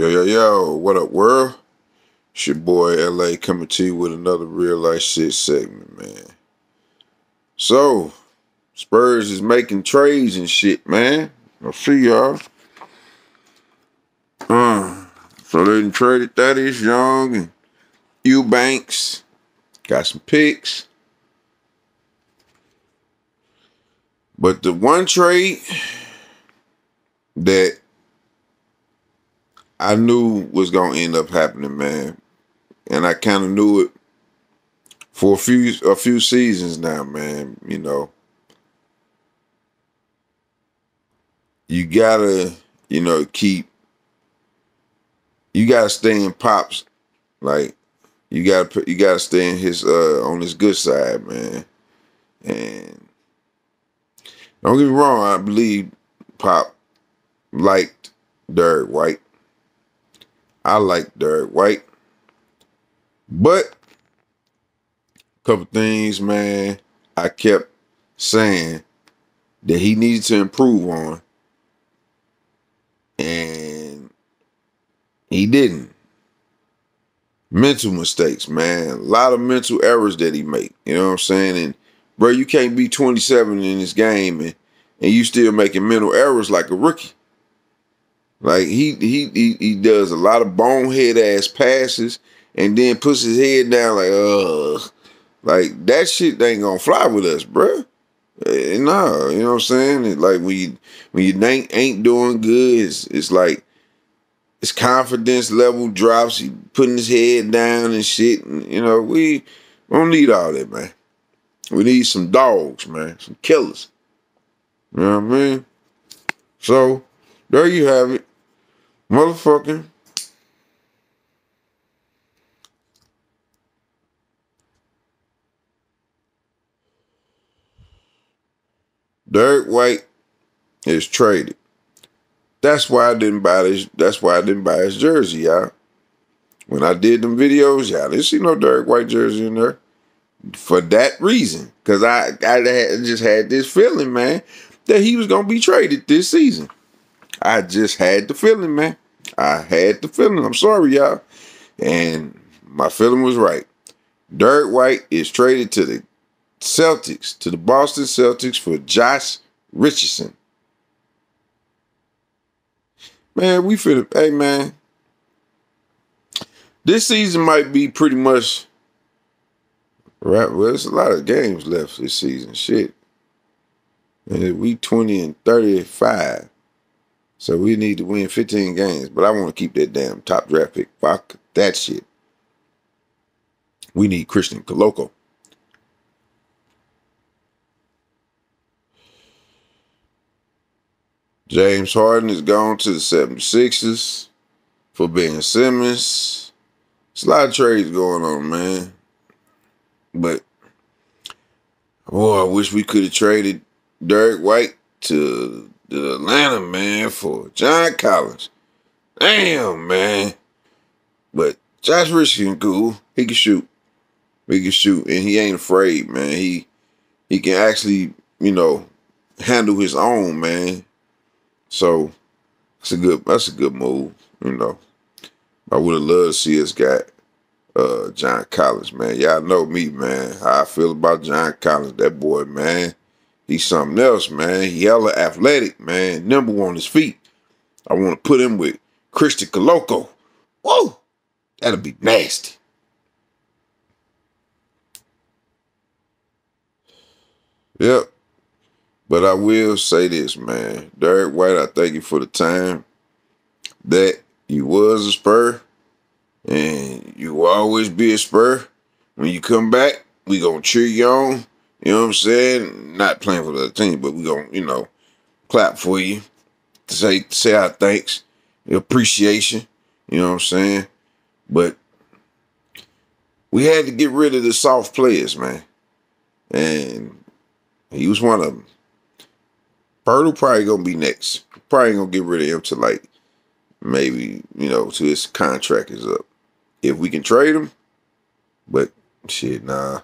Yo, yo, yo, what up, world? It's your boy LA coming to you with another real life shit segment, man. So, Spurs is making trades and shit, man. I'll see y'all. Uh, so they done traded Thaddeus Young and Eubanks. Got some picks. But the one trade that I knew was gonna end up happening, man. And I kind of knew it for a few a few seasons now, man. You know, you gotta, you know, keep. You gotta stay in pops, like you gotta you gotta stay in his uh on his good side, man. And don't get me wrong, I believe Pop liked Derrick White. I like Derrick White. But a couple things, man, I kept saying that he needed to improve on. And he didn't. Mental mistakes, man. A lot of mental errors that he made. You know what I'm saying? And bro, you can't be 27 in this game and, and you still making mental errors like a rookie. Like he he he, he does a lot of bonehead ass passes and then puts his head down like ugh. Like that shit ain't gonna fly with us, bruh. Eh, nah, you know what I'm saying? It, like when you when you ain't ain't doing good, it's it's like his confidence level drops. He putting his head down and shit. And, you know, we don't need all that, man. We need some dogs, man, some killers. You know what I mean? So there you have it motherfucking Derrick White is traded. That's why I didn't buy this. That's why I didn't buy his jersey, y'all. When I did them videos, y'all didn't see no Derrick White jersey in there. For that reason. Cause I, I had, just had this feeling, man, that he was gonna be traded this season. I just had the feeling, man. I had the feeling. I'm sorry, y'all. And my feeling was right. Derrick White is traded to the Celtics, to the Boston Celtics for Josh Richardson. Man, we feel hey man. This season might be pretty much right. Well, there's a lot of games left this season. Shit. And we 20 and 35. So we need to win 15 games, but I want to keep that damn top draft pick. Fuck that shit. We need Christian Koloko. James Harden is gone to the 76ers for Ben Simmons. There's a lot of trades going on, man. But, boy, I wish we could have traded Derrick White to the Atlanta man for John Collins. Damn, man. But Josh Richardson cool. He can shoot. He can shoot. And he ain't afraid, man. He he can actually, you know, handle his own, man. So that's a good that's a good move, you know. I would have loved to see us got uh John Collins, man. Y'all know me, man. How I feel about John Collins. That boy, man. He's something else, man. Hella athletic, man. Nimble on his feet. I want to put him with Christian Koloko. Whoa! That'll be nasty. Yep. But I will say this, man. Derrick White, I thank you for the time that you was a Spur. And you will always be a Spur. When you come back, we gonna cheer you on. You know what I'm saying? Not playing for the team, but we gonna, you know, clap for you. To say say our thanks, appreciation. You know what I'm saying? But we had to get rid of the soft players, man. And he was one of them. Poeltl probably gonna be next. Probably gonna get rid of him to like maybe, you know, to his contract is up. If we can trade him, but shit, nah.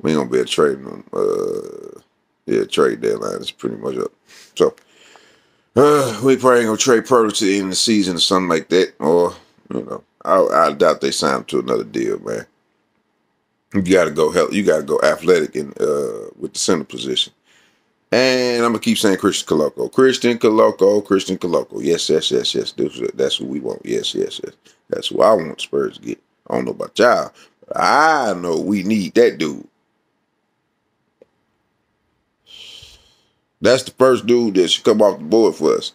We ain't gonna be to trade them. Uh, yeah, trade deadline is pretty much up. So, Uh, we probably ain't gonna trade Poeltl to the end of the season or something like that. Or, you know, I, I doubt they sign him to another deal, man. You gotta go help. You gotta go athletic and uh with the center position. And I'm gonna keep saying Christian Koloko. Christian Koloko, Christian Koloko. Yes, yes, yes, yes. That's what we want. Yes, yes, yes. That's what I want Spurs to get. I don't know about y'all, but I know we need that dude. That's the first dude that should come off the board for us.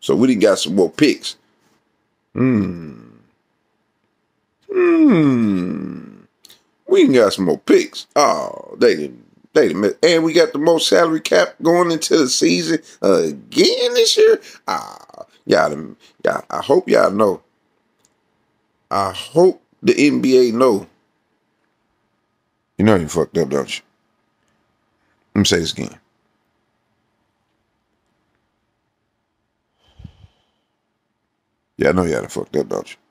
So we didn't got some more picks. Hmm. Hmm. We ain't got some more picks. Oh, they didn't. They didn't. And we got the most salary cap going into the season again this year. Ah, y'all, y'all. I hope y'all know. I hope the NBA know. You know you fucked up, don't you? Let me say this again. Yeah, I know y'all fucked up, don't you?